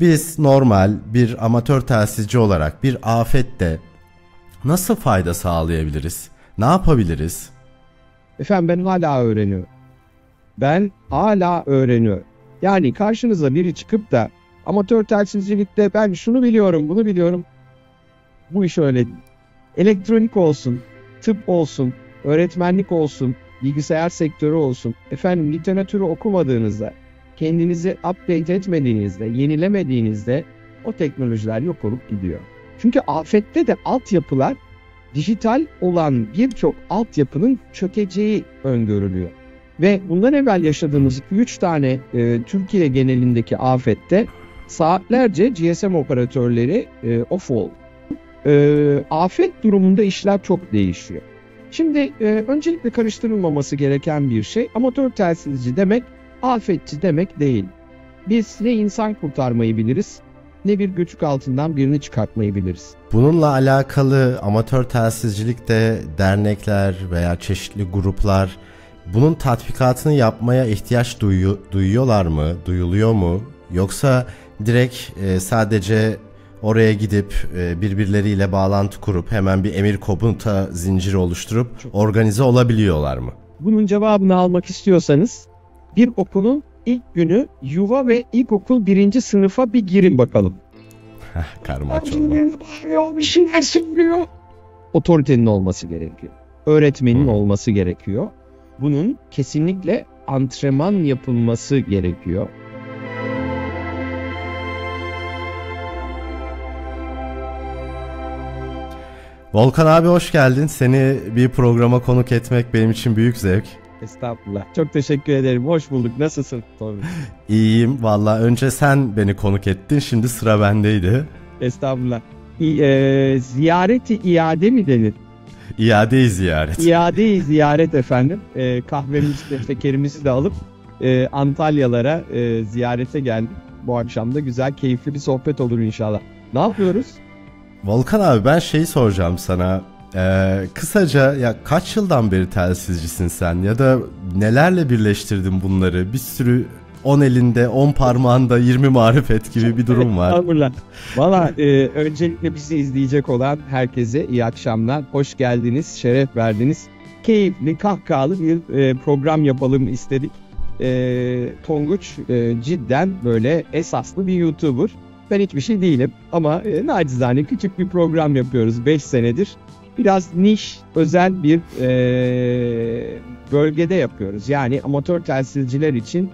Biz normal bir amatör telsizci olarak bir afette nasıl fayda sağlayabiliriz? Ne yapabiliriz? Efendim ben hala öğreniyorum. Ben hala öğreniyorum. Yani karşınıza biri çıkıp da amatör telsizcilikte ben şunu biliyorum, bunu biliyorum. Bu iş öyle değil. Elektronik olsun, tıp olsun, öğretmenlik olsun, bilgisayar sektörü olsun. Efendim literatürü okumadığınızda, kendinizi update etmediğinizde, yenilemediğinizde o teknolojiler yok olup gidiyor. Çünkü afette de altyapılar dijital olan birçok altyapının çökeceği öngörülüyor. Ve bundan evvel yaşadığımız 3 tane e, Türkiye genelindeki afette saatlerce GSM operatörleri e, off oldu. E, afet durumunda işler çok değişiyor. Şimdi e, öncelikle karıştırılmaması gereken bir şey amatör telsizci demek afetçi demek değil. Biz ne insan kurtarmayı biliriz ne bir göçük altından birini çıkartmayı biliriz. Bununla alakalı amatör telsizcilikte dernekler veya çeşitli gruplar bunun tatbikatını yapmaya ihtiyaç duyu, duyuyorlar mı, duyuluyor mu? Yoksa direkt e, sadece oraya gidip e, birbirleriyle bağlantı kurup hemen bir emir komuta zinciri oluşturup organize olabiliyorlar mı? Bunun cevabını almak istiyorsanız bir okulun ilk günü yuva ve ilkokul birinci sınıfa bir girin bakalım. Karmaç oldu. Bir şeyler söylüyor. Otoritenin olması gerekiyor. Öğretmenin Hı. olması gerekiyor. Bunun kesinlikle antrenman yapılması gerekiyor. Volkan abi hoş geldin. Seni bir programa konuk etmek benim için büyük zevk. Estağfurullah. Çok teşekkür ederim. Hoş bulduk. Nasılsın? İyiyim. Valla önce sen beni konuk ettin. Şimdi sıra bendeydi. Estağfurullah. İ- e, ziyareti iade mi denir? İade ziyaret. İade ziyaret efendim. E, kahvemizi, şekerimizi de alıp e, Antalyalara e, ziyarete geldik. Bu akşam da güzel, keyifli bir sohbet olur inşallah. Ne yapıyoruz? Volkan abi ben şeyi soracağım sana. Ee, kısaca ya kaç yıldan beri telsizcisin sen ya da nelerle birleştirdin bunları? Bir sürü 10 elinde 10 parmağında 20 marifet gibi bir durum var. Valla e, öncelikle bizi izleyecek olan herkese iyi akşamlar. Hoş geldiniz, şeref verdiniz. Keyifli, kahkahalı bir e, program yapalım istedik. E, Tonguç e, cidden böyle esaslı bir YouTuber. Ben hiçbir şey değilim ama e, nacizane küçük bir program yapıyoruz 5 senedir. Biraz niş, özel bir e, bölgede yapıyoruz. Yani amatör telsizciler için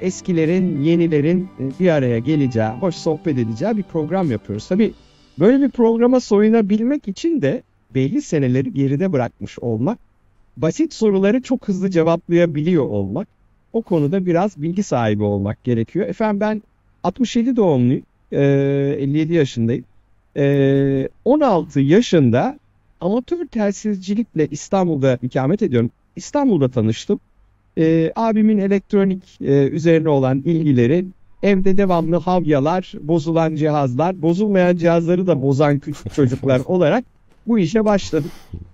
eskilerin, yenilerin e, bir araya geleceği, hoş sohbet edeceği bir program yapıyoruz. Tabii böyle bir programa soyunabilmek için de belli seneleri geride bırakmış olmak, basit soruları çok hızlı cevaplayabiliyor olmak, o konuda biraz bilgi sahibi olmak gerekiyor. Efendim ben 67 doğumluyum, e, 57 yaşındayım. E, 16 yaşında amatör telsizcilikle İstanbul'da ikamet ediyorum. İstanbul'da tanıştım. Ee, abimin elektronik e, üzerine olan ilgileri, evde devamlı havyalar, bozulan cihazlar, bozulmayan cihazları da bozan küçük çocuklar olarak bu işe başladık.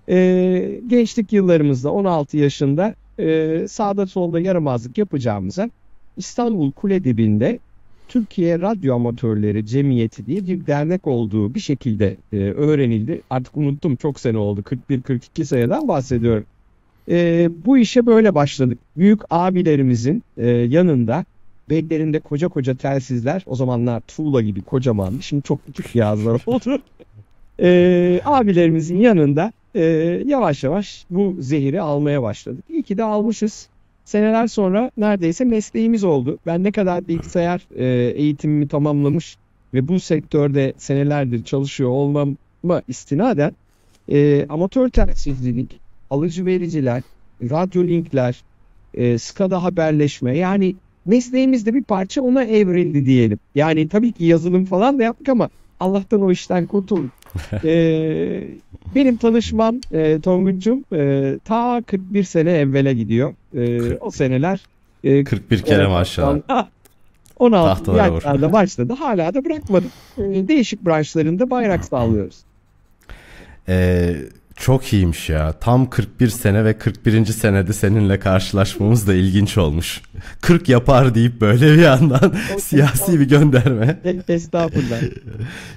Ee, gençlik yıllarımızda 16 yaşında e, sağda solda yaramazlık yapacağımıza İstanbul Kule dibinde Türkiye Radyo Amatörleri Cemiyeti diye bir dernek olduğu bir şekilde e, öğrenildi. Artık unuttum çok sene oldu 41-42 seneden bahsediyorum. E, bu işe böyle başladık. Büyük abilerimizin e, yanında bellerinde koca koca telsizler o zamanlar tuğla gibi kocaman şimdi çok küçük cihazlar oldu. E, abilerimizin yanında e, yavaş yavaş bu zehiri almaya başladık. İyi ki de almışız. Seneler sonra neredeyse mesleğimiz oldu. Ben ne kadar bilgisayar e, eğitimimi tamamlamış ve bu sektörde senelerdir çalışıyor olmama istinaden e, amatör telsizcilik, alıcı vericiler, radyo linkler, e, SCADA haberleşme yani mesleğimizde bir parça ona evrildi diyelim. Yani tabii ki yazılım falan da yaptık ama Allah'tan o işten kurtulduk. e, benim tanışmam e, Tonguç'um e, ta 41 sene evvele gidiyor. E, o seneler e, 41 kere maşallah. Ah, 16 Tahtalara vur. yaşlarda başladı. Hala da bırakmadım. E, değişik branşlarında bayrak sallıyoruz. Ee, Çok iyiymiş ya. Tam 41 sene ve 41. senede seninle karşılaşmamız da ilginç olmuş. 40 yapar deyip böyle bir yandan siyasi bir gönderme. Estağfurullah.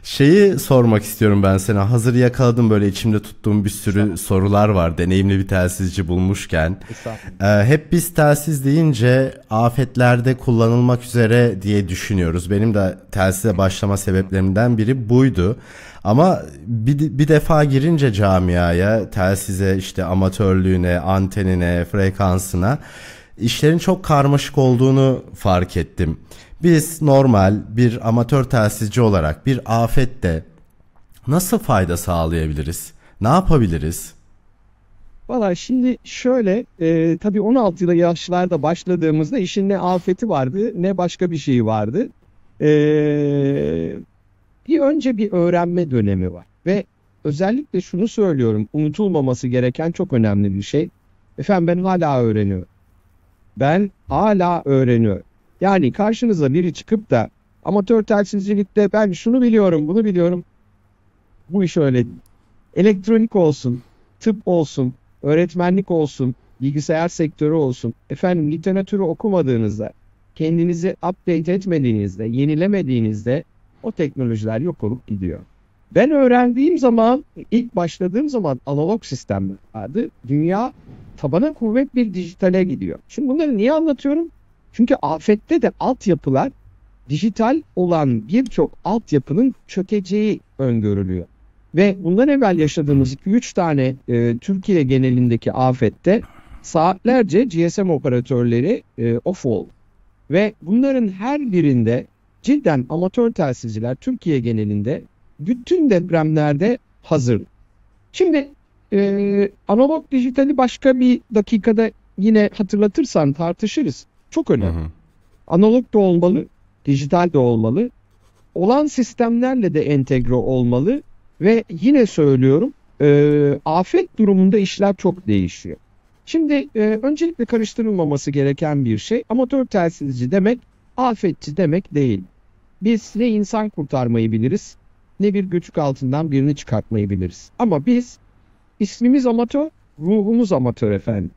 Şeyi sormak istiyorum ben sana. Hazır yakaladım böyle içimde tuttuğum bir sürü sorular var. Deneyimli bir telsizci bulmuşken. Ee, hep biz telsiz deyince afetlerde kullanılmak üzere diye düşünüyoruz. Benim de telsize başlama sebeplerimden biri buydu. Ama bir, bir defa girince camiaya, telsize, işte amatörlüğüne, antenine, frekansına işlerin çok karmaşık olduğunu fark ettim. Biz normal bir amatör telsizci olarak bir afette nasıl fayda sağlayabiliriz? Ne yapabiliriz? Valla şimdi şöyle e, tabii 16 yaşlarda başladığımızda işin ne afeti vardı ne başka bir şey vardı. E, bir önce bir öğrenme dönemi var ve özellikle şunu söylüyorum unutulmaması gereken çok önemli bir şey. Efendim ben hala öğreniyorum. Ben hala öğreniyorum. Yani karşınıza biri çıkıp da amatör telsizcilikte ben şunu biliyorum bunu biliyorum. Bu iş öyle değil. Elektronik olsun, tıp olsun, öğretmenlik olsun, bilgisayar sektörü olsun. Efendim literatürü okumadığınızda, kendinizi update etmediğinizde, yenilemediğinizde o teknolojiler yok olup gidiyor. Ben öğrendiğim zaman, ilk başladığım zaman analog sistemler vardı. Dünya tabana kuvvet bir dijitale gidiyor. Şimdi bunları niye anlatıyorum? Çünkü afette de altyapılar dijital olan birçok altyapının çökeceği öngörülüyor. Ve bundan evvel yaşadığımız 2-3 tane e, Türkiye genelindeki afette saatlerce GSM operatörleri e, off oldu. Ve bunların her birinde cidden amatör telsizciler Türkiye genelinde bütün depremlerde hazır. Şimdi e, analog dijitali başka bir dakikada yine hatırlatırsan tartışırız. Çok önemli. Hı hı. Analog da olmalı, dijital de olmalı. Olan sistemlerle de entegre olmalı ve yine söylüyorum e, afet durumunda işler çok değişiyor. Şimdi e, öncelikle karıştırılmaması gereken bir şey amatör telsizci demek afetçi demek değil. Biz ne insan kurtarmayı biliriz ne bir göçük altından birini çıkartmayı biliriz. Ama biz ismimiz amatör, ruhumuz amatör efendim.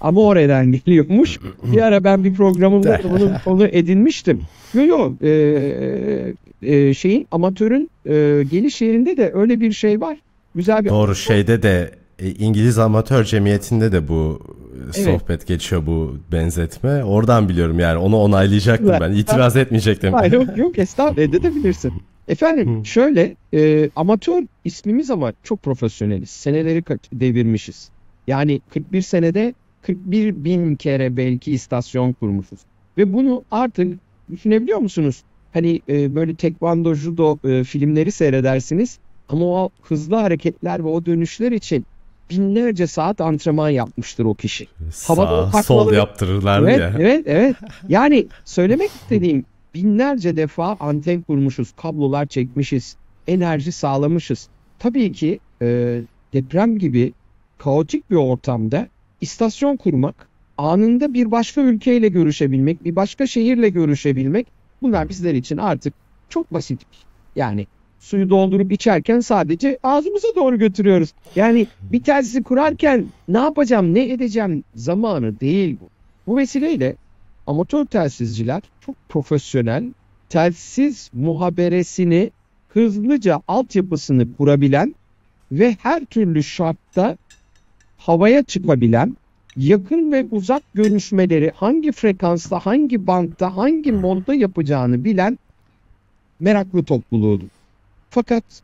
Ama oradan geliyormuş. Bir ara ben bir programımda bunu, onu edinmiştim. Yok yok e, e, şeyin amatörün e, geliş yerinde de öyle bir şey var. Güzel bir Doğru şeyde de e, İngiliz Amatör Cemiyeti'nde de bu evet. sohbet geçiyor bu benzetme. Oradan biliyorum yani onu onaylayacaktım ben. İtiraz etmeyecektim. Hayır yok yok estağfurullah edebilirsin. Efendim şöyle e, amatör ismimiz ama çok profesyoneliz. Seneleri devirmişiz. Yani 41 senede 41 bin kere belki istasyon kurmuşuz. Ve bunu artık düşünebiliyor musunuz? Hani e, böyle tekvando, judo e, filmleri seyredersiniz. Ama o hızlı hareketler ve o dönüşler için binlerce saat antrenman yapmıştır o kişi. Sağ, sol yaptırırlar evet, ya. Evet, evet. Yani söylemek istediğim binlerce defa anten kurmuşuz, kablolar çekmişiz, enerji sağlamışız. Tabii ki e, deprem gibi kaotik bir ortamda istasyon kurmak, anında bir başka ülkeyle görüşebilmek, bir başka şehirle görüşebilmek bunlar bizler için artık çok basit. Yani suyu doldurup içerken sadece ağzımıza doğru götürüyoruz. Yani bir telsizi kurarken ne yapacağım, ne edeceğim zamanı değil bu. Bu vesileyle amatör telsizciler çok profesyonel, telsiz muhaberesini hızlıca altyapısını kurabilen ve her türlü şartta havaya çıkabilen, yakın ve uzak görüşmeleri hangi frekansta, hangi bantta, hangi modda yapacağını bilen meraklı topluluğudur. Fakat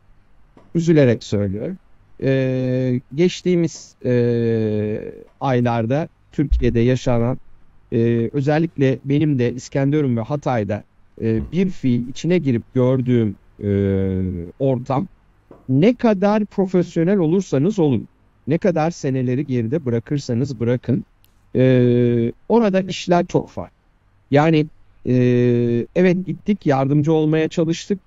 üzülerek söylüyorum. Ee, geçtiğimiz e, aylarda Türkiye'de yaşanan e, özellikle benim de İskenderun ve Hatay'da e, bir fiil içine girip gördüğüm e, ortam ne kadar profesyonel olursanız olun ne kadar seneleri geride bırakırsanız bırakın e, orada işler çok farklı. Yani e, evet gittik yardımcı olmaya çalıştık.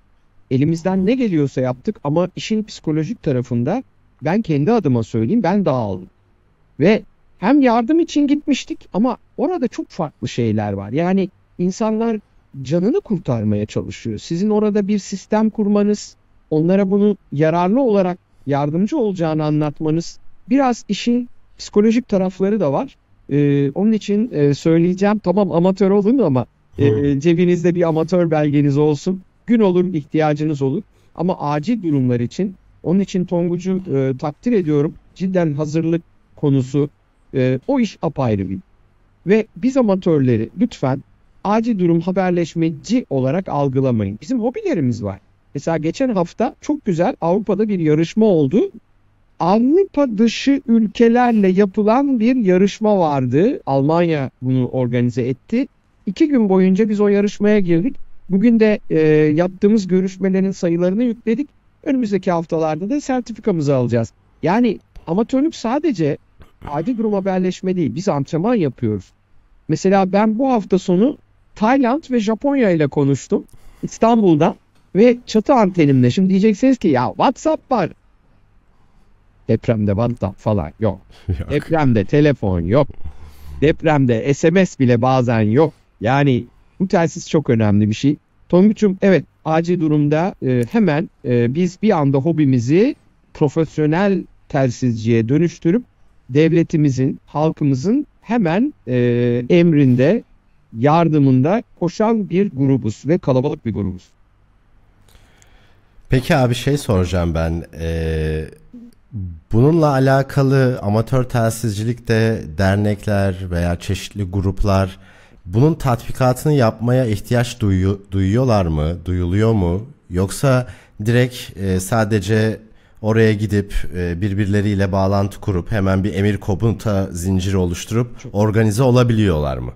Elimizden ne geliyorsa yaptık ama işin psikolojik tarafında ben kendi adıma söyleyeyim ben dağıldım. Ve hem yardım için gitmiştik ama orada çok farklı şeyler var. Yani insanlar canını kurtarmaya çalışıyor. Sizin orada bir sistem kurmanız, onlara bunu yararlı olarak yardımcı olacağını anlatmanız biraz işin psikolojik tarafları da var. Ee, onun için e, söyleyeceğim tamam amatör olun ama e, cebinizde bir amatör belgeniz olsun. Gün olur ihtiyacınız olur. Ama acil durumlar için onun için Tonguç'u e, takdir ediyorum. Cidden hazırlık konusu e, o iş apayrı bir. Ve biz amatörleri lütfen acil durum haberleşmeci olarak algılamayın. Bizim hobilerimiz var. Mesela geçen hafta çok güzel Avrupa'da bir yarışma oldu. Avrupa dışı ülkelerle yapılan bir yarışma vardı. Almanya bunu organize etti. İki gün boyunca biz o yarışmaya girdik. Bugün de e, yaptığımız görüşmelerin sayılarını yükledik. Önümüzdeki haftalarda da sertifikamızı alacağız. Yani amatörlük sadece acil durum haberleşme değil. Biz antrenman yapıyoruz. Mesela ben bu hafta sonu Tayland ve Japonya ile konuştum. İstanbul'da ve çatı antenimle. Şimdi diyeceksiniz ki ya WhatsApp var. Depremde WhatsApp falan yok. yok. Depremde telefon yok. Depremde SMS bile bazen yok. Yani bu telsiz çok önemli bir şey. Tonguç'um evet acil durumda e, hemen e, biz bir anda hobimizi profesyonel telsizciye dönüştürüp devletimizin, halkımızın hemen e, emrinde, yardımında koşan bir grubuz ve kalabalık bir grubuz. Peki abi şey soracağım ben. Ee, bununla alakalı amatör telsizcilikte dernekler veya çeşitli gruplar bunun tatbikatını yapmaya ihtiyaç duyu, duyuyorlar mı? Duyuluyor mu? Yoksa direkt e, sadece oraya gidip e, birbirleriyle bağlantı kurup hemen bir emir komuta zinciri oluşturup Çok organize olabiliyorlar mı?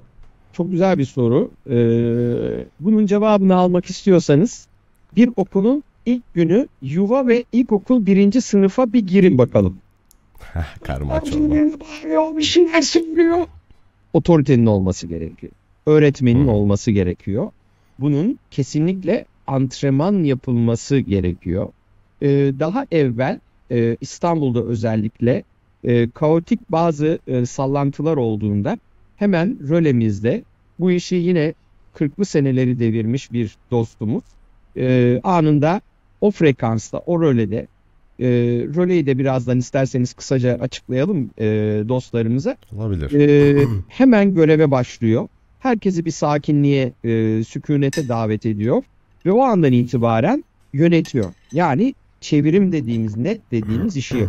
Çok güzel bir soru. Ee, bunun cevabını almak istiyorsanız bir okulun ilk günü yuva ve ilkokul birinci sınıfa bir girin bakalım. Karma çorba. Bir şeyler söylüyor. Otoritenin olması gerekiyor. Öğretmenin hmm. olması gerekiyor. Bunun kesinlikle antrenman yapılması gerekiyor. Ee, daha evvel e, İstanbul'da özellikle e, kaotik bazı e, sallantılar olduğunda hemen rölemizde bu işi yine 40'lı seneleri devirmiş bir dostumuz e, anında o frekansta, o rölede e, röleyi de birazdan isterseniz kısaca açıklayalım e, dostlarımıza. Olabilir. E, hemen göreve başlıyor. Herkesi bir sakinliğe, e, sükunete davet ediyor. Ve o andan itibaren yönetiyor. Yani çevirim dediğimiz, net dediğimiz işi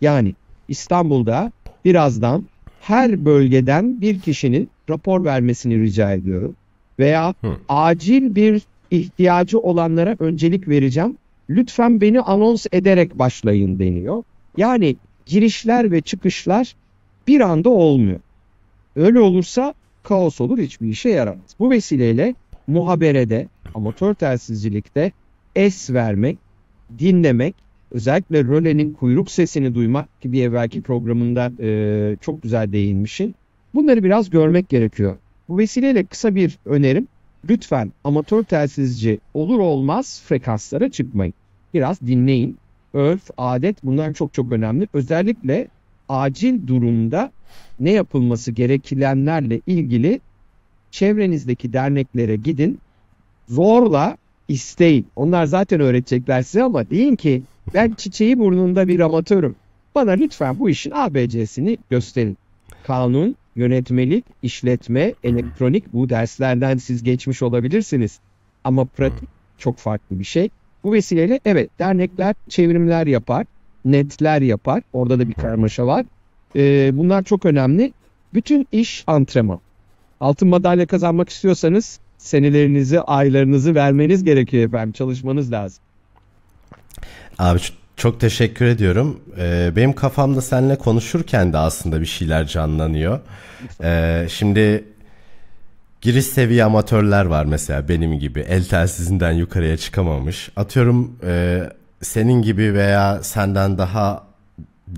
Yani İstanbul'da birazdan her bölgeden bir kişinin rapor vermesini rica ediyorum. Veya acil bir ihtiyacı olanlara öncelik vereceğim lütfen beni anons ederek başlayın deniyor. Yani girişler ve çıkışlar bir anda olmuyor. Öyle olursa kaos olur hiçbir işe yaramaz. Bu vesileyle muhaberede, amatör telsizcilikte es vermek, dinlemek, özellikle rölenin kuyruk sesini duymak ki bir evvelki programında e, çok güzel değinmişim. Bunları biraz görmek gerekiyor. Bu vesileyle kısa bir önerim. Lütfen amatör telsizci olur olmaz frekanslara çıkmayın biraz dinleyin. Örf, adet bunlar çok çok önemli. Özellikle acil durumda ne yapılması gerekilenlerle ilgili çevrenizdeki derneklere gidin. Zorla isteyin. Onlar zaten öğretecekler size ama deyin ki ben çiçeği burnunda bir amatörüm. Bana lütfen bu işin ABC'sini gösterin. Kanun, yönetmelik, işletme, elektronik bu derslerden siz geçmiş olabilirsiniz. Ama pratik çok farklı bir şey. Bu vesileyle evet dernekler çevrimler yapar, netler yapar. Orada da bir karmaşa var. Ee, bunlar çok önemli. Bütün iş antrenman. Altın madalya kazanmak istiyorsanız senelerinizi, aylarınızı vermeniz gerekiyor efendim. Çalışmanız lazım. Abi çok teşekkür ediyorum. Ee, benim kafamda seninle konuşurken de aslında bir şeyler canlanıyor. Ee, şimdi Giriş seviye amatörler var mesela benim gibi el telsizinden yukarıya çıkamamış. Atıyorum e, senin gibi veya senden daha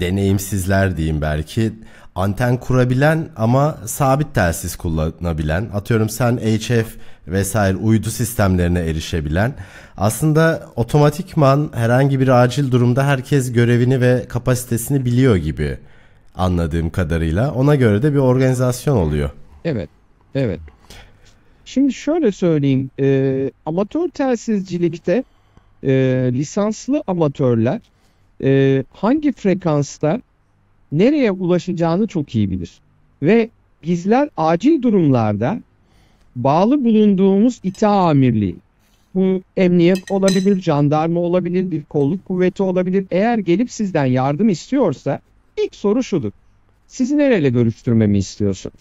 deneyimsizler diyeyim belki anten kurabilen ama sabit telsiz kullanabilen atıyorum sen HF vesaire uydu sistemlerine erişebilen aslında otomatikman herhangi bir acil durumda herkes görevini ve kapasitesini biliyor gibi anladığım kadarıyla ona göre de bir organizasyon oluyor. Evet evet Şimdi şöyle söyleyeyim. E, amatör telsizcilikte e, lisanslı amatörler e, hangi frekansta nereye ulaşacağını çok iyi bilir. Ve bizler acil durumlarda bağlı bulunduğumuz ita amirliği, bu emniyet olabilir, jandarma olabilir, bir kolluk kuvveti olabilir. Eğer gelip sizden yardım istiyorsa ilk soru şudur. Sizi nereyle görüştürmemi istiyorsun?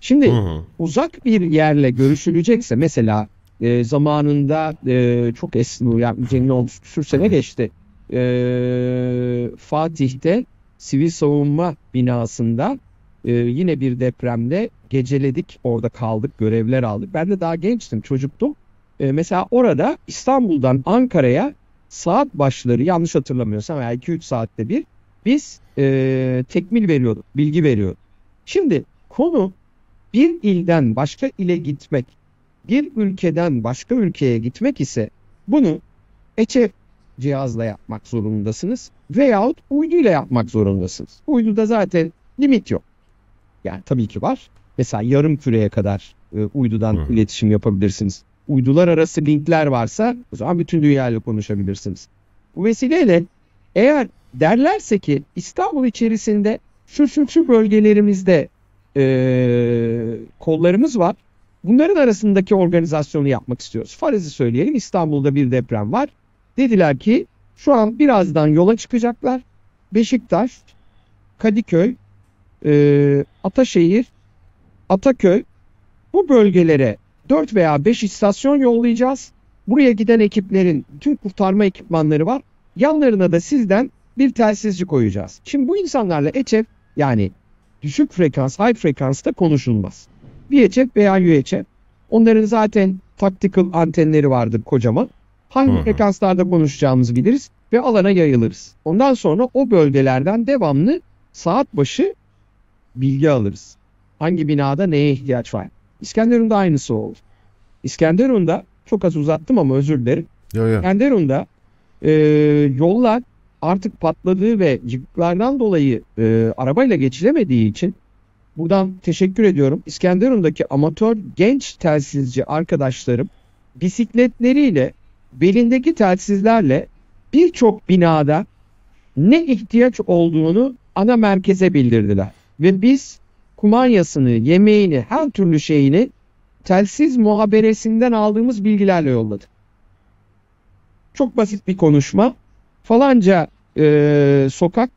Şimdi hı hı. uzak bir yerle görüşülecekse mesela e, zamanında e, çok eski yani cennet olmuş küsür sene geçti. E, Fatih'te sivil savunma binasında e, yine bir depremde geceledik orada kaldık görevler aldık. Ben de daha gençtim çocuktum. E, mesela orada İstanbul'dan Ankara'ya saat başları yanlış hatırlamıyorsam yani 2-3 saatte bir biz e, tekmil veriyorduk, bilgi veriyorduk. Şimdi konu bir ilden başka ile gitmek, bir ülkeden başka ülkeye gitmek ise bunu HF cihazla yapmak zorundasınız veyahut uyduyla yapmak zorundasınız. Uyduda zaten limit yok. Yani tabii ki var. Mesela yarım küreye kadar e, uydudan Hı. iletişim yapabilirsiniz. Uydular arası linkler varsa o zaman bütün dünyayla konuşabilirsiniz. Bu vesileyle eğer derlerse ki İstanbul içerisinde şu şu şu bölgelerimizde e, kollarımız var. Bunların arasındaki organizasyonu yapmak istiyoruz. Farazi söyleyelim İstanbul'da bir deprem var. Dediler ki şu an birazdan yola çıkacaklar. Beşiktaş, Kadıköy, e, Ataşehir, Ataköy bu bölgelere 4 veya 5 istasyon yollayacağız. Buraya giden ekiplerin tüm kurtarma ekipmanları var. Yanlarına da sizden bir telsizci koyacağız. Şimdi bu insanlarla EÇEF yani düşük frekans, high frekansta konuşulmaz. VHF veya UHF onların zaten tactical antenleri vardır kocaman. Hangi Hı-hı. frekanslarda konuşacağımızı biliriz ve alana yayılırız. Ondan sonra o bölgelerden devamlı saat başı bilgi alırız. Hangi binada neye ihtiyaç var? İskenderun'da aynısı oldu. İskenderun'da çok az uzattım ama özür dilerim. Yo, yo. İskenderun'da e, yollar artık patladığı ve yıkıklardan dolayı e, arabayla geçilemediği için buradan teşekkür ediyorum. İskenderun'daki amatör genç telsizci arkadaşlarım bisikletleriyle belindeki telsizlerle birçok binada ne ihtiyaç olduğunu ana merkeze bildirdiler. Ve biz kumanyasını, yemeğini, her türlü şeyini telsiz muhaberesinden aldığımız bilgilerle yolladık. Çok basit bir konuşma. Falanca e, sokak,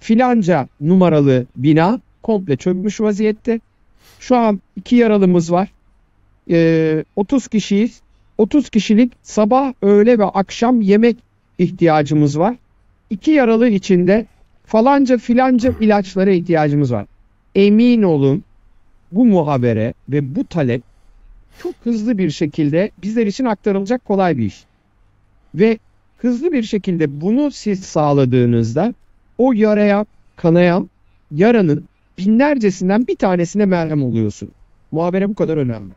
filanca numaralı bina komple çökmüş vaziyette. Şu an iki yaralımız var. E, 30 kişiyiz. 30 kişilik sabah, öğle ve akşam yemek ihtiyacımız var. İki yaralı içinde falanca filanca ilaçlara ihtiyacımız var. Emin olun bu muhabere ve bu talep çok hızlı bir şekilde bizler için aktarılacak kolay bir iş. Ve hızlı bir şekilde bunu siz sağladığınızda o yaraya kanayan yaranın binlercesinden bir tanesine merhem oluyorsun. Muhabere bu kadar önemli.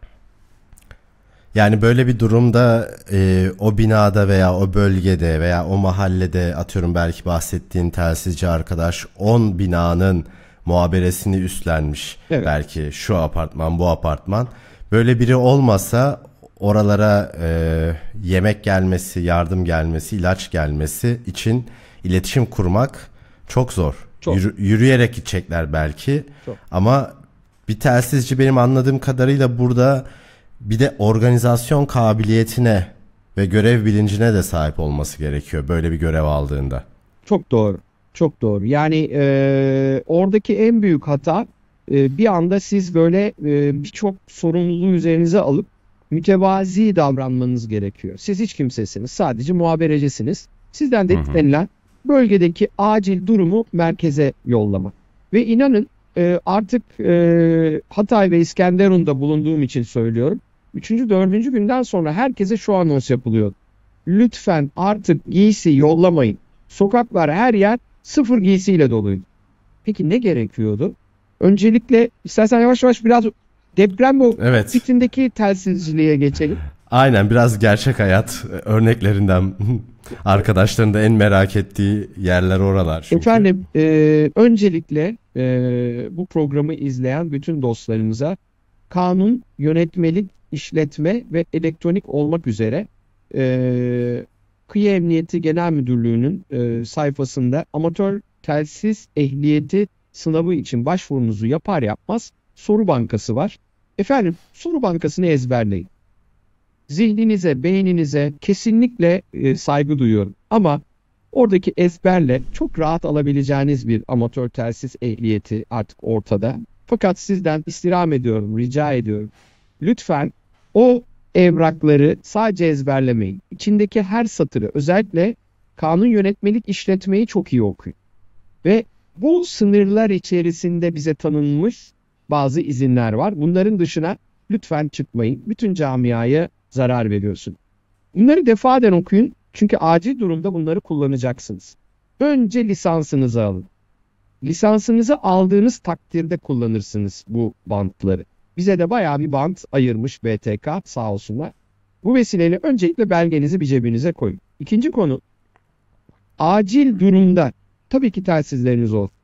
Yani böyle bir durumda e, o binada veya o bölgede veya o mahallede atıyorum belki bahsettiğin telsizci arkadaş 10 binanın muhaberesini üstlenmiş. Evet. Belki şu apartman bu apartman. Böyle biri olmasa oralara e, yemek gelmesi, yardım gelmesi, ilaç gelmesi için iletişim kurmak çok zor. Çok. Yürü, yürüyerek gidecekler belki. Çok. Ama bir telsizci benim anladığım kadarıyla burada bir de organizasyon kabiliyetine ve görev bilincine de sahip olması gerekiyor böyle bir görev aldığında. Çok doğru. Çok doğru. Yani e, oradaki en büyük hata e, bir anda siz böyle e, birçok sorumluluğu üzerinize alıp mütevazi davranmanız gerekiyor. Siz hiç kimsesiniz. Sadece muhaberecisiniz. Sizden de istenilen bölgedeki acil durumu merkeze yollamak. Ve inanın e, artık e, Hatay ve İskenderun'da bulunduğum için söylüyorum. Üçüncü, dördüncü günden sonra herkese şu anons yapılıyor. Lütfen artık giysi yollamayın. Sokaklar her yer sıfır giysiyle doluydu. Peki ne gerekiyordu? Öncelikle istersen yavaş yavaş biraz deprem o evet. fikrindeki telsizciliğe geçelim. Aynen biraz gerçek hayat örneklerinden arkadaşların da en merak ettiği yerler oralar. Çünkü. Efendim e, öncelikle e, bu programı izleyen bütün dostlarımıza kanun, yönetmelik, işletme ve elektronik olmak üzere e, Kıyı Emniyeti Genel Müdürlüğü'nün e, sayfasında amatör telsiz ehliyeti sınavı için başvurunuzu yapar yapmaz soru bankası var. Efendim soru bankasını ezberleyin. Zihninize, beyninize kesinlikle e, saygı duyuyorum. Ama oradaki ezberle çok rahat alabileceğiniz bir amatör telsiz ehliyeti artık ortada. Fakat sizden istirham ediyorum, rica ediyorum. Lütfen o evrakları sadece ezberlemeyin. İçindeki her satırı özellikle kanun yönetmelik işletmeyi çok iyi okuyun. Ve bu sınırlar içerisinde bize tanınmış bazı izinler var. Bunların dışına lütfen çıkmayın. Bütün camiaya zarar veriyorsun. Bunları defaden okuyun. Çünkü acil durumda bunları kullanacaksınız. Önce lisansınızı alın. Lisansınızı aldığınız takdirde kullanırsınız bu bantları. Bize de bayağı bir bant ayırmış BTK sağ olsunlar. Bu vesileyle öncelikle belgenizi bir cebinize koyun. İkinci konu acil durumda tabii ki telsizleriniz olsun.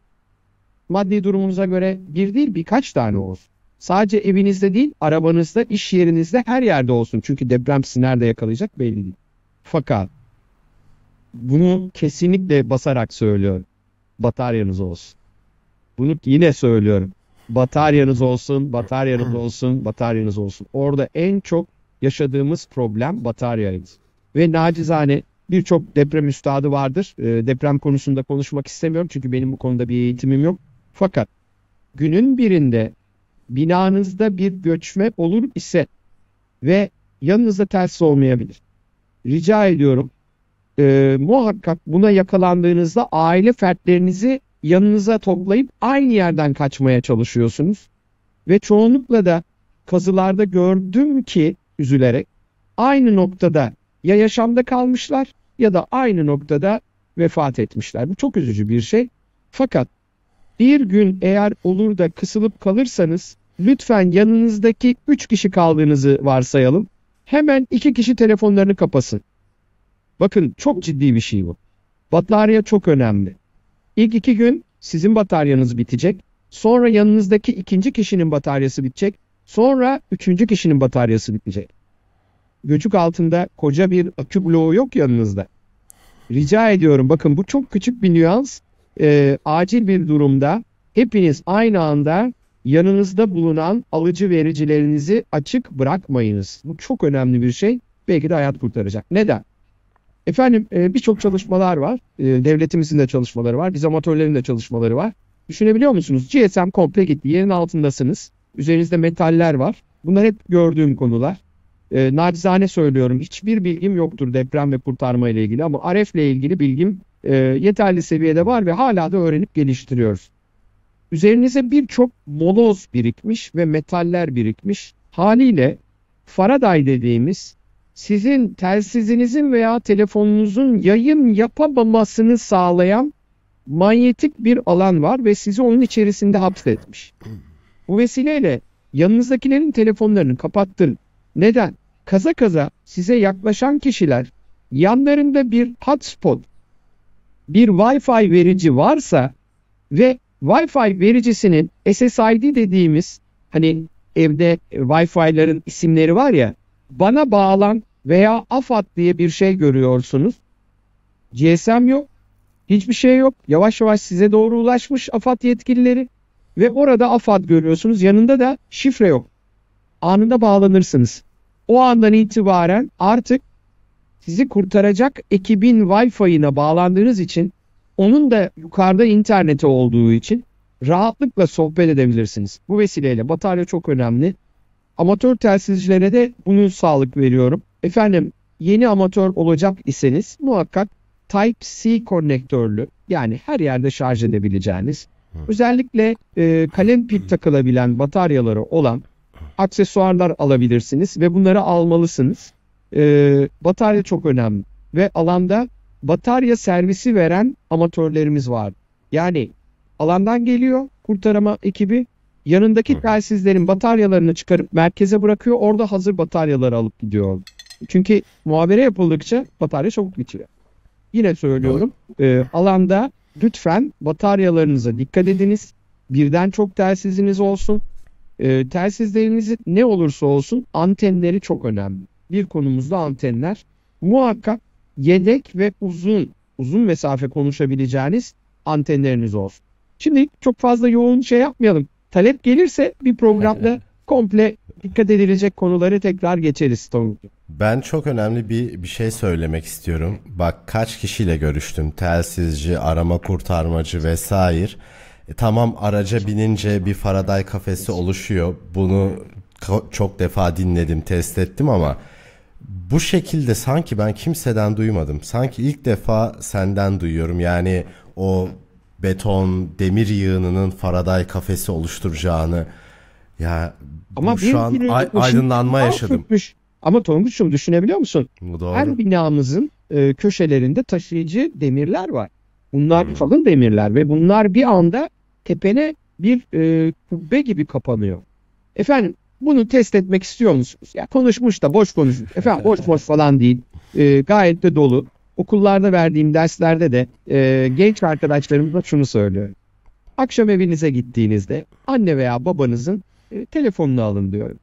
Maddi durumunuza göre bir değil birkaç tane olsun. Sadece evinizde değil, arabanızda, iş yerinizde her yerde olsun. Çünkü deprem sizi nerede yakalayacak belli değil. Fakat bunu kesinlikle basarak söylüyorum. Bataryanız olsun. Bunu yine söylüyorum. Bataryanız olsun, bataryanız olsun, bataryanız olsun. Orada en çok yaşadığımız problem bataryayız. Ve nacizane birçok deprem üstadı vardır. E, deprem konusunda konuşmak istemiyorum çünkü benim bu konuda bir eğitimim yok. Fakat günün birinde binanızda bir göçme olur ise ve yanınızda telsiz olmayabilir. Rica ediyorum e, muhakkak buna yakalandığınızda aile fertlerinizi yanınıza toplayıp aynı yerden kaçmaya çalışıyorsunuz. Ve çoğunlukla da kazılarda gördüm ki üzülerek aynı noktada ya yaşamda kalmışlar ya da aynı noktada vefat etmişler. Bu çok üzücü bir şey. Fakat bir gün eğer olur da kısılıp kalırsanız lütfen yanınızdaki 3 kişi kaldığınızı varsayalım. Hemen 2 kişi telefonlarını kapasın. Bakın çok ciddi bir şey bu. Batarya çok önemli. İlk iki gün sizin bataryanız bitecek. Sonra yanınızdaki ikinci kişinin bataryası bitecek. Sonra üçüncü kişinin bataryası bitecek. Göçük altında koca bir akü bloğu yok yanınızda. Rica ediyorum bakın bu çok küçük bir nüans. Ee, acil bir durumda hepiniz aynı anda yanınızda bulunan alıcı vericilerinizi açık bırakmayınız. Bu çok önemli bir şey. Belki de hayat kurtaracak. Neden? Efendim e, birçok çalışmalar var. E, devletimizin de çalışmaları var. Biz amatörlerin de çalışmaları var. Düşünebiliyor musunuz? GSM komple gitti. Yerin altındasınız. Üzerinizde metaller var. Bunlar hep gördüğüm konular. E, nacizane söylüyorum. Hiçbir bilgim yoktur deprem ve kurtarma ile ilgili ama RF ile ilgili bilgim e, yeterli seviyede var ve hala da öğrenip geliştiriyoruz. Üzerinize birçok moloz birikmiş ve metaller birikmiş. Haliyle Faraday dediğimiz sizin telsizinizin veya telefonunuzun yayın yapamamasını sağlayan manyetik bir alan var ve sizi onun içerisinde hapsetmiş. Bu vesileyle yanınızdakilerin telefonlarını kapattırın. Neden? Kaza kaza size yaklaşan kişiler yanlarında bir hotspot, bir Wi-Fi verici varsa ve Wi-Fi vericisinin SSID dediğimiz hani evde Wi-Fi'ların isimleri var ya bana bağlan veya AFAD diye bir şey görüyorsunuz. GSM yok. Hiçbir şey yok. Yavaş yavaş size doğru ulaşmış AFAD yetkilileri ve orada AFAD görüyorsunuz. Yanında da şifre yok. Anında bağlanırsınız. O andan itibaren artık sizi kurtaracak ekibin Wi-Fi'ine bağlandığınız için onun da yukarıda interneti olduğu için rahatlıkla sohbet edebilirsiniz. Bu vesileyle batarya çok önemli. Amatör telsizcilere de bunu sağlık veriyorum. Efendim yeni amatör olacak iseniz muhakkak Type-C konnektörlü yani her yerde şarj edebileceğiniz özellikle e, kalem pil takılabilen bataryaları olan aksesuarlar alabilirsiniz ve bunları almalısınız. E, batarya çok önemli ve alanda batarya servisi veren amatörlerimiz var. Yani alandan geliyor kurtarma ekibi yanındaki telsizlerin bataryalarını çıkarıp merkeze bırakıyor. Orada hazır bataryaları alıp gidiyor. Çünkü muhabere yapıldıkça batarya çabuk bitiyor. Yine söylüyorum e, alanda lütfen bataryalarınıza dikkat ediniz. Birden çok telsiziniz olsun. E, telsizleriniz ne olursa olsun antenleri çok önemli. Bir konumuzda antenler. Muhakkak yedek ve uzun uzun mesafe konuşabileceğiniz antenleriniz olsun. Şimdi çok fazla yoğun şey yapmayalım. Talep gelirse bir programda komple dikkat edilecek konuları tekrar geçeriz Tonguç'um. Ben çok önemli bir bir şey söylemek istiyorum. Bak kaç kişiyle görüştüm. Telsizci, arama kurtarmacı vesaire. E, tamam araca binince bir Faraday kafesi oluşuyor. Bunu çok defa dinledim, test ettim ama bu şekilde sanki ben kimseden duymadım. Sanki ilk defa senden duyuyorum. Yani o beton, demir yığınının Faraday kafesi oluşturacağını ya ama şu an ay, aydınlanma yaşadım. Tutmuş. Ama Tonguç'um düşünebiliyor musun? Bu doğru. Her binamızın e, köşelerinde taşıyıcı demirler var. Bunlar hmm. kalın demirler ve bunlar bir anda tepene bir e, kubbe gibi kapanıyor. Efendim bunu test etmek istiyor musunuz? Ya konuşmuş da boş konuşmuş. Efendim boş boş falan değil. E, gayet de dolu. Okullarda verdiğim derslerde de e, genç arkadaşlarımıza şunu söylüyorum. Akşam evinize gittiğinizde anne veya babanızın e, telefonunu alın diyorum.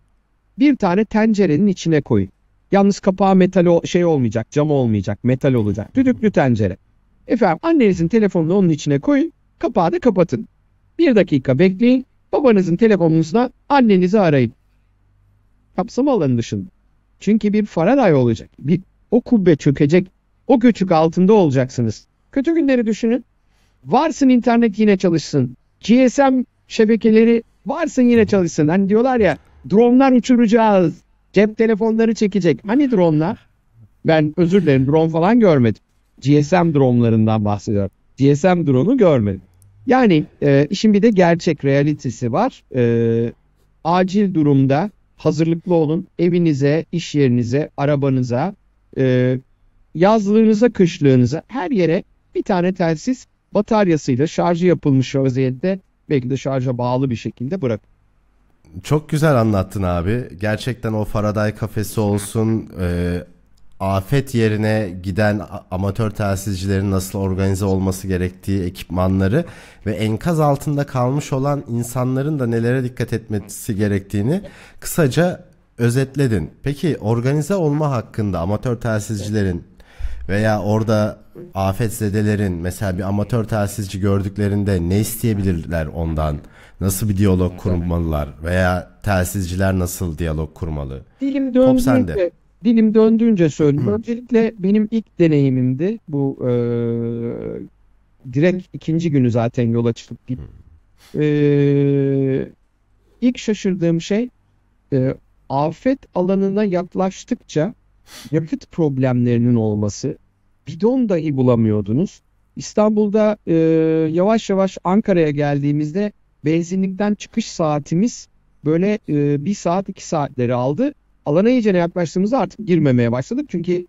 Bir tane tencerenin içine koyun. Yalnız kapağı metal şey olmayacak, cam olmayacak, metal olacak. Düdüklü tencere. Efendim annenizin telefonunu onun içine koyun, kapağı da kapatın. Bir dakika bekleyin, babanızın telefonunuzla annenizi arayın. Kapsam alanı dışında. Çünkü bir Faraday olacak. Bir, o kubbe çökecek. O göçük altında olacaksınız. Kötü günleri düşünün. Varsın internet yine çalışsın. GSM şebekeleri varsın yine çalışsın. Hani diyorlar ya dronlar uçuracağız. Cep telefonları çekecek. Hani dronlar? Ben özür dilerim drone falan görmedim. GSM dronlarından bahsediyorum. GSM drone'u görmedim. Yani e, işin bir de gerçek realitesi var. E, acil durumda hazırlıklı olun. Evinize, iş yerinize, arabanıza, e, yazlığınıza, kışlığınıza her yere bir tane telsiz bataryasıyla şarjı yapılmış vaziyette belki de şarja bağlı bir şekilde bırak. Çok güzel anlattın abi. Gerçekten o Faraday kafesi olsun, e, afet yerine giden amatör telsizcilerin nasıl organize olması gerektiği ekipmanları ve enkaz altında kalmış olan insanların da nelere dikkat etmesi gerektiğini kısaca özetledin. Peki organize olma hakkında amatör telsizcilerin veya orada afetzedelerin mesela bir amatör telsizci gördüklerinde ne isteyebilirler ondan? Nasıl bir diyalog kurmalılar veya telsizciler nasıl diyalog kurmalı? Dilim döndüğünce, dilim döndüğünce söyleyeyim. Öncelikle benim ilk deneyimimdi. Bu e, direkt ikinci günü zaten yola çıkıp e, ilk şaşırdığım şey e, afet alanına yaklaştıkça yakıt problemlerinin olması. Bidon dahi bulamıyordunuz. İstanbul'da e, yavaş yavaş Ankara'ya geldiğimizde benzinlikten çıkış saatimiz böyle e, bir saat iki saatleri aldı. Alana iyice yaklaştığımızda artık girmemeye başladık. Çünkü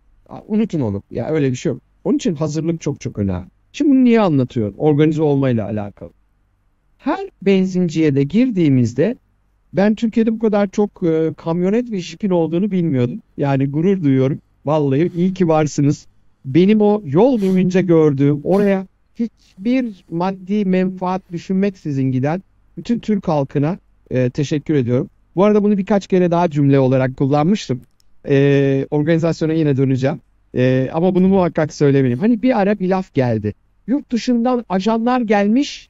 unutun onu. Ya öyle bir şey yok. Onun için hazırlık çok çok önemli. Şimdi bunu niye anlatıyorum? Organize olmayla alakalı. Her benzinciye de girdiğimizde ben Türkiye'de bu kadar çok e, kamyonet ve jipin olduğunu bilmiyordum. Yani gurur duyuyorum. Vallahi iyi ki varsınız. Benim o yol boyunca gördüğüm oraya hiçbir maddi menfaat düşünmeksizin giden bütün Türk halkına e, teşekkür ediyorum. Bu arada bunu birkaç kere daha cümle olarak kullanmıştım. E, organizasyona yine döneceğim. E, ama bunu muhakkak söylemeliyim. Hani bir ara bir laf geldi. Yurt dışından ajanlar gelmiş,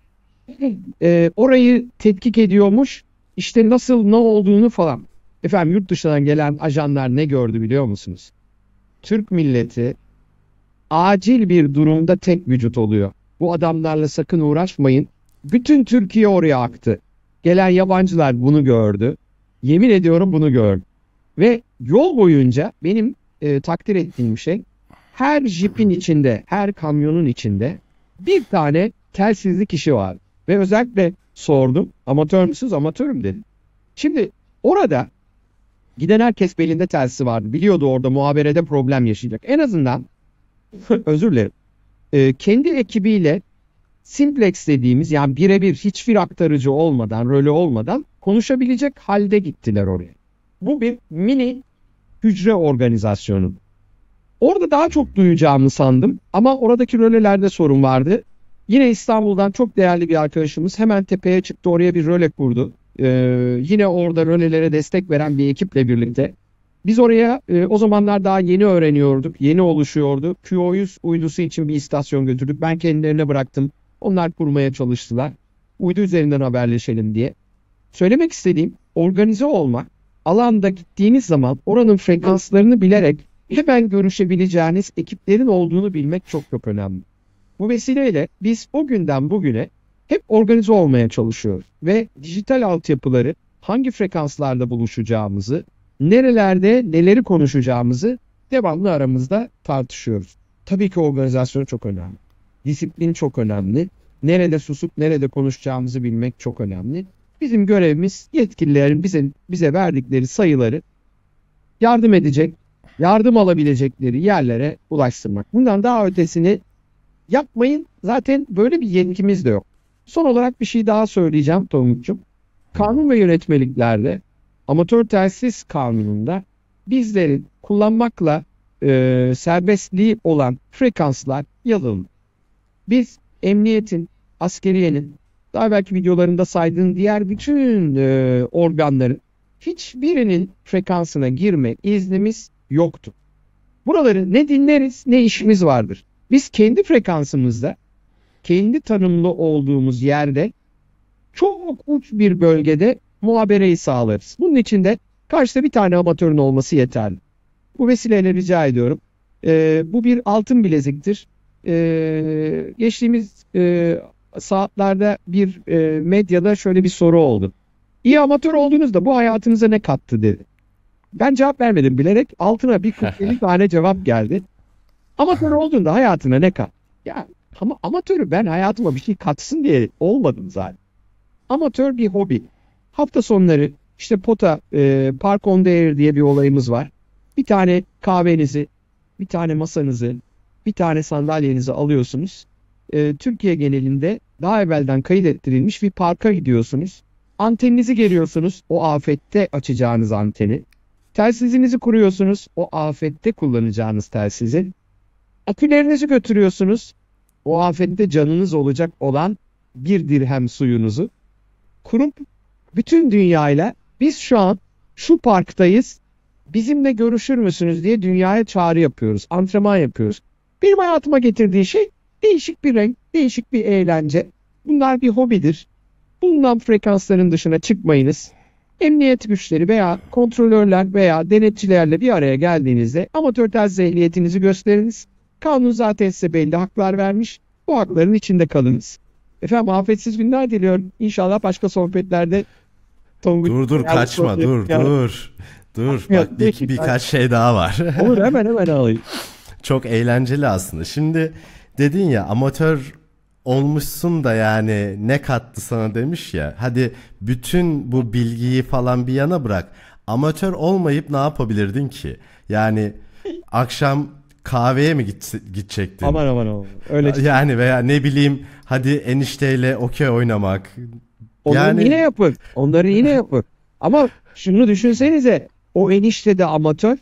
e, orayı tetkik ediyormuş işte nasıl ne olduğunu falan. Efendim yurt dışından gelen ajanlar ne gördü biliyor musunuz? Türk milleti acil bir durumda tek vücut oluyor. Bu adamlarla sakın uğraşmayın. Bütün Türkiye oraya aktı. Gelen yabancılar bunu gördü. Yemin ediyorum bunu gördü. Ve yol boyunca benim e, takdir ettiğim şey her jipin içinde, her kamyonun içinde bir tane telsizli kişi var. Ve özellikle sordum. Amatör müsünüz? Amatörüm dedi. Şimdi orada giden herkes belinde telsi vardı. Biliyordu orada muhaberede problem yaşayacak. En azından özür dilerim. E, kendi ekibiyle simplex dediğimiz yani birebir hiçbir aktarıcı olmadan, rolü olmadan konuşabilecek halde gittiler oraya. Bu bir mini hücre organizasyonu. Orada daha çok duyacağımı sandım ama oradaki rölelerde sorun vardı. Yine İstanbul'dan çok değerli bir arkadaşımız hemen tepeye çıktı oraya bir röle kurdu. Ee, yine orada rölelere destek veren bir ekiple birlikte Biz oraya e, o zamanlar daha yeni öğreniyorduk, yeni oluşuyordu. QoS uydusu için bir istasyon götürdük. Ben kendilerine bıraktım. Onlar kurmaya çalıştılar. Uydu üzerinden haberleşelim diye. Söylemek istediğim organize olmak, alanda gittiğiniz zaman oranın frekanslarını bilerek hemen görüşebileceğiniz ekiplerin olduğunu bilmek çok çok önemli. Bu vesileyle biz o günden bugüne hep organize olmaya çalışıyoruz ve dijital altyapıları hangi frekanslarda buluşacağımızı, nerelerde neleri konuşacağımızı devamlı aramızda tartışıyoruz. Tabii ki organizasyon çok önemli. Disiplin çok önemli. Nerede susup nerede konuşacağımızı bilmek çok önemli. Bizim görevimiz yetkililerin bize, bize verdikleri sayıları yardım edecek, yardım alabilecekleri yerlere ulaştırmak. Bundan daha ötesini yapmayın. Zaten böyle bir yetkimiz de yok. Son olarak bir şey daha söyleyeceğim Tonguç'um. Kanun ve yönetmeliklerde amatör telsiz kanununda bizlerin kullanmakla e, serbestliği olan frekanslar yazılmış. Biz emniyetin, askeriyenin, daha belki videolarında saydığın diğer bütün e, organların hiçbirinin frekansına girme iznimiz yoktu. Buraları ne dinleriz ne işimiz vardır. Biz kendi frekansımızda, kendi tanımlı olduğumuz yerde çok uç bir bölgede muhabereyi sağlarız. Bunun için de karşıda bir tane amatörün olması yeterli. Bu vesileyle rica ediyorum. Ee, bu bir altın bileziktir. Ee, geçtiğimiz e, saatlerde bir e, medyada şöyle bir soru oldu. İyi amatör olduğunuzda bu hayatınıza ne kattı dedi. Ben cevap vermedim bilerek altına bir 40 tane cevap geldi. Amatör olduğunda hayatına ne kat? Ya ama amatörü ben hayatıma bir şey katsın diye olmadım zaten. Amatör bir hobi. Hafta sonları işte pota, e, park on air diye bir olayımız var. Bir tane kahvenizi, bir tane masanızı, bir tane sandalyenizi alıyorsunuz. E, Türkiye genelinde daha evvelden kayıt ettirilmiş bir parka gidiyorsunuz. Anteninizi geriyorsunuz. O afette açacağınız anteni. Telsizinizi kuruyorsunuz. O afette kullanacağınız telsizi. Akülerinizi götürüyorsunuz. O afette canınız olacak olan bir dirhem suyunuzu. Kurup bütün dünyayla biz şu an şu parktayız. Bizimle görüşür müsünüz diye dünyaya çağrı yapıyoruz. Antrenman yapıyoruz. Benim hayatıma getirdiği şey değişik bir renk, değişik bir eğlence. Bunlar bir hobidir. Bulunan frekansların dışına çıkmayınız. Emniyet güçleri veya kontrolörler veya denetçilerle bir araya geldiğinizde amatör telsiz ehliyetinizi gösteriniz. Kanun zaten size belli haklar vermiş. Bu hakların içinde kalınız. Efendim afetsiz günler diliyorum. İnşallah başka sohbetlerde Tonguç dur dur kaçma dur yani. dur. Dur bak bir, birkaç şey daha var. Olur hemen hemen alayım. Çok eğlenceli aslında. Şimdi dedin ya amatör olmuşsun da yani ne kattı sana demiş ya. Hadi bütün bu bilgiyi falan bir yana bırak. Amatör olmayıp ne yapabilirdin ki? Yani akşam kahveye mi git, gidecektin? Aman aman aman. Öyle yani veya ne bileyim hadi enişteyle okey oynamak. Onları yani... yine yapın. Onları yine yapın. Ama şunu düşünsenize. O enişte de amatör.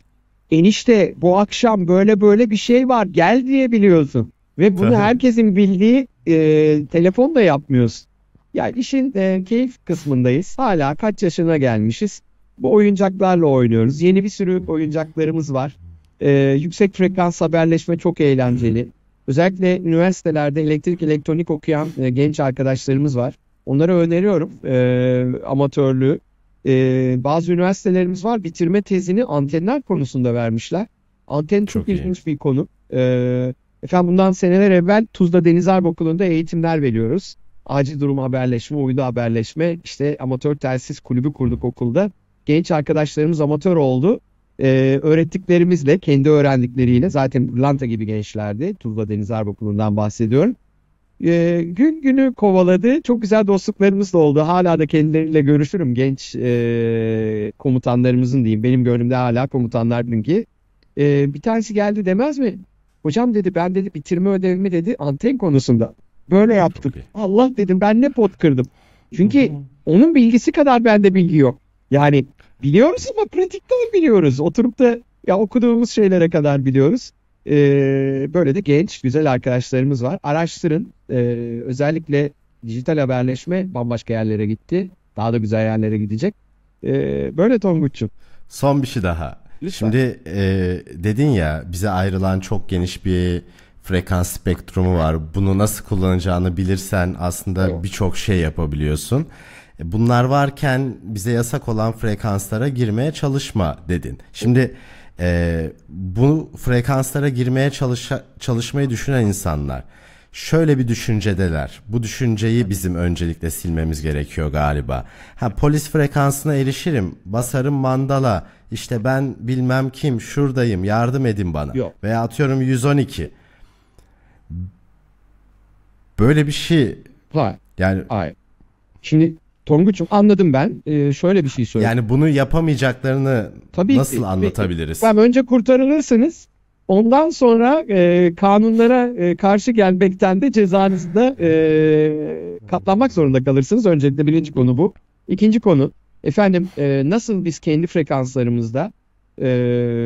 Enişte bu akşam böyle böyle bir şey var gel diye biliyorsun. Ve bunu herkesin bildiği e, telefonla yapmıyoruz. Yani işin e, keyif kısmındayız. Hala kaç yaşına gelmişiz. Bu oyuncaklarla oynuyoruz. Yeni bir sürü oyuncaklarımız var. E, yüksek frekans haberleşme çok eğlenceli. Özellikle üniversitelerde elektrik elektronik okuyan e, genç arkadaşlarımız var. Onlara öneriyorum e, amatörlüğü. E, bazı üniversitelerimiz var bitirme tezini antenler konusunda vermişler. Anten çok, çok ilginç bir konu. E, efendim bundan seneler evvel Tuzla Deniz Harp Okulu'nda eğitimler veriyoruz. Acil durum haberleşme, uydu haberleşme, işte amatör telsiz kulübü kurduk okulda. Genç arkadaşlarımız amatör oldu. Ee, öğrettiklerimizle, kendi öğrendikleriyle zaten Lanta gibi gençlerdi. Tuzla Deniz Harp Okulu'ndan bahsediyorum e, gün günü kovaladı. Çok güzel dostluklarımız da oldu. Hala da kendileriyle görüşürüm. Genç e, komutanlarımızın diyeyim. Benim gönlümde hala komutanlar ki. E, bir tanesi geldi demez mi? Hocam dedi ben dedi bitirme ödevimi dedi anten konusunda. Böyle yaptık. Allah dedim ben ne pot kırdım. Çünkü onun bilgisi kadar bende bilgi yok. Yani biliyoruz ama pratikten biliyoruz. Oturup da ya okuduğumuz şeylere kadar biliyoruz. Ee, böyle de genç, güzel arkadaşlarımız var. Araştırın. Ee, özellikle dijital haberleşme bambaşka yerlere gitti. Daha da güzel yerlere gidecek. Ee, böyle Tonguç'um. Son bir şey daha. Lütfen. Şimdi e, dedin ya bize ayrılan çok geniş bir frekans spektrumu var. Bunu nasıl kullanacağını bilirsen aslında Evet. birçok şey yapabiliyorsun. E, Bunlar varken bize yasak olan frekanslara girmeye çalışma dedin. Şimdi e, bu frekanslara girmeye çalışa, çalışmayı düşünen insanlar şöyle bir düşüncedeler. Bu düşünceyi bizim öncelikle silmemiz gerekiyor galiba. Ha polis frekansına erişirim, basarım mandala. İşte ben bilmem kim, şuradayım, yardım edin bana. Yok. Veya atıyorum 112. Böyle bir şey Hayır. yani Hayır. Şimdi Tonguç'um anladım ben. Ee, şöyle bir şey söyleyeyim. yani bunu yapamayacaklarını Tabii nasıl anlatabiliriz? Ben önce kurtarılırsınız. Ondan sonra e, kanunlara e, karşı gelmekten de cezanızı da e, katlanmak zorunda kalırsınız. Öncelikle birinci konu bu. İkinci konu efendim e, nasıl biz kendi frekanslarımızda e,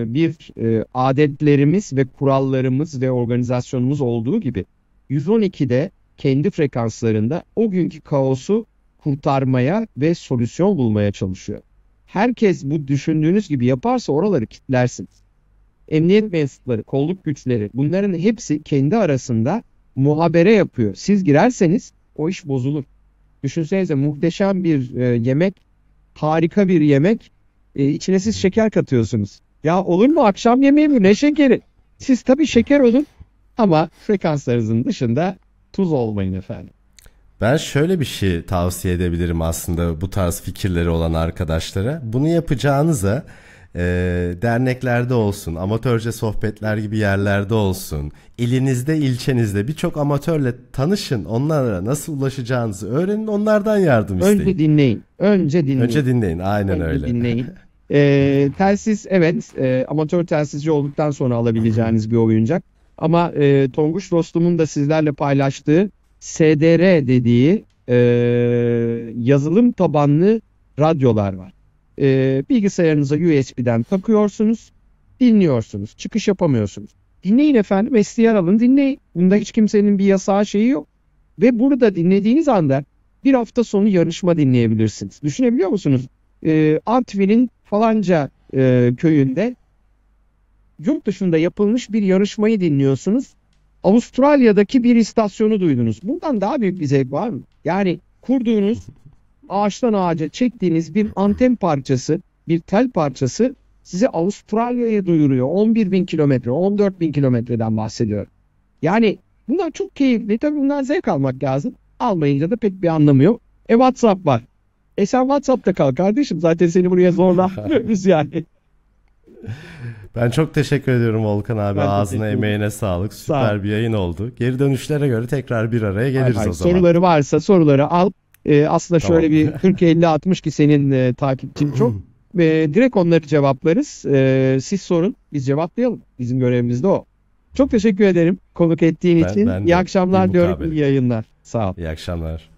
bir e, adetlerimiz ve kurallarımız ve organizasyonumuz olduğu gibi 112'de kendi frekanslarında o günkü kaosu kurtarmaya ve solüsyon bulmaya çalışıyor. Herkes bu düşündüğünüz gibi yaparsa oraları kitlersiniz emniyet mensupları, kolluk güçleri bunların hepsi kendi arasında muhabere yapıyor. Siz girerseniz o iş bozulur. Düşünsenize muhteşem bir e, yemek, harika bir yemek. E, içine siz şeker katıyorsunuz. Ya olur mu akşam yemeği mi? Ne şekeri? Siz tabii şeker olun ama frekanslarınızın dışında tuz olmayın efendim. Ben şöyle bir şey tavsiye edebilirim aslında bu tarz fikirleri olan arkadaşlara. Bunu yapacağınıza e, derneklerde olsun, amatörce sohbetler gibi yerlerde olsun, ilinizde, ilçenizde birçok amatörle tanışın, onlara nasıl ulaşacağınızı öğrenin, onlardan yardım isteyin. Önce dinleyin. Önce dinleyin. Önce dinleyin, aynen Önce öyle. Dinleyin. Ee, telsiz evet e, amatör telsizci olduktan sonra alabileceğiniz bir oyuncak. Ama e, Tonguç dostumun da sizlerle paylaştığı SDR dediği e, yazılım tabanlı radyolar var. E, bilgisayarınıza USB'den takıyorsunuz, dinliyorsunuz. Çıkış yapamıyorsunuz. Dinleyin efendim, SDR alın dinleyin. Bunda hiç kimsenin bir yasağı şeyi yok. Ve burada dinlediğiniz anda bir hafta sonu yarışma dinleyebilirsiniz. Düşünebiliyor musunuz? e, Artvin'in falanca e, köyünde yurt dışında yapılmış bir yarışmayı dinliyorsunuz. Avustralya'daki bir istasyonu duydunuz. Bundan daha büyük bir zevk var mı? Yani kurduğunuz ağaçtan ağaca çektiğiniz bir anten parçası, bir tel parçası sizi Avustralya'ya duyuruyor. 11 bin kilometre, 14 bin kilometreden bahsediyorum. Yani bunlar çok keyifli. Tabii bundan zevk almak lazım. Almayınca da pek bir anlamı yok. E WhatsApp var. E sen WhatsApp'ta kal kardeşim. Zaten seni buraya zorlamıyoruz yani. Ben çok teşekkür ediyorum Volkan abi. Ben Ağzına emeğine sağlık. Sağ Süper ol. bir yayın oldu. Geri dönüşlere göre tekrar bir araya geliriz Hay hay. o zaman. Soruları varsa soruları al. E, aslında Tamam. şöyle bir 40-50-60 ki senin e, takipçin çok. E, direkt onları cevaplarız. E, siz sorun, biz cevaplayalım. Bizim görevimiz de o. Çok teşekkür ederim konuk ettiğin Ben- için. ben İyi akşamlar diyorum, iyi yayınlar. Sağ ol. İyi akşamlar.